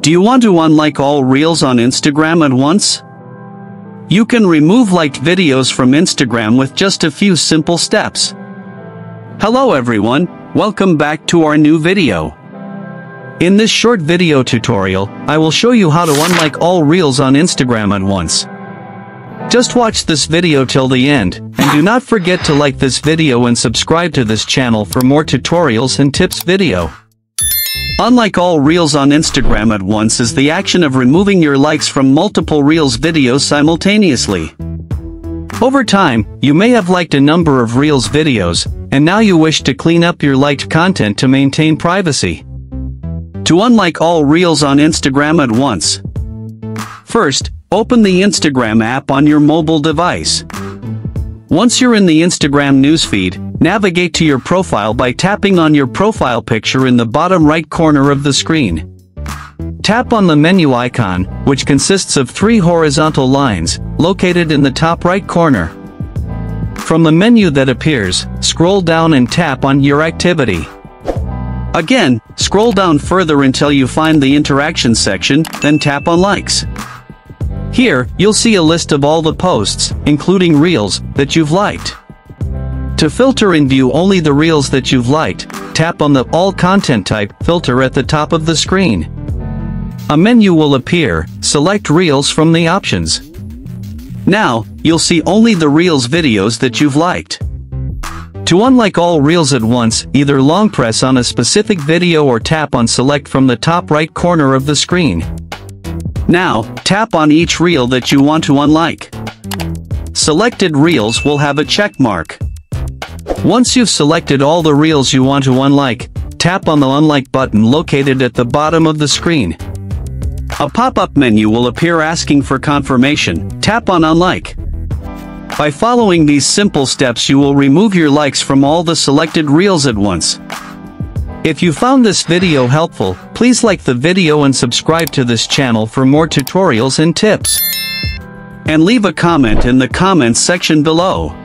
Do you want to unlike all reels on Instagram at once? You can remove liked videos from Instagram with just a few simple steps. Hello everyone, welcome back to our new video. In this short video tutorial, I will show you how to unlike all reels on Instagram at once. Just watch this video till the end, and do not forget to like this video and subscribe to this channel for more tutorials and tips video. Unlike all reels on Instagram at once is the action of removing your likes from multiple reels videos simultaneously. Over time, you may have liked a number of reels videos, and now you wish to clean up your liked content to maintain privacy. To unlike all reels on Instagram at once. First, open the Instagram app on your mobile device. Once you're in the Instagram newsfeed, navigate to your profile by tapping on your profile picture in the bottom right corner of the screen. Tap on the menu icon, which consists of three horizontal lines, located in the top right corner. From the menu that appears, scroll down and tap on Your Activity. Again, scroll down further until you find the Interaction section, then tap on Likes. Here, you'll see a list of all the posts, including Reels, that you've liked. To filter and view only the Reels that you've liked, tap on the All Content Type filter at the top of the screen. A menu will appear, select Reels from the options. Now, you'll see only the Reels videos that you've liked. To unlike all Reels at once, either long press on a specific video or tap on Select from the top right corner of the screen. Now, tap on each reel that you want to unlike. Selected reels will have a check mark. Once you've selected all the reels you want to unlike, tap on the Unlike button located at the bottom of the screen. A pop-up menu will appear asking for confirmation, tap on Unlike. By following these simple steps you will remove your likes from all the selected reels at once. If you found this video helpful, please like the video and subscribe to this channel for more tutorials and tips. And leave a comment in the comments section below.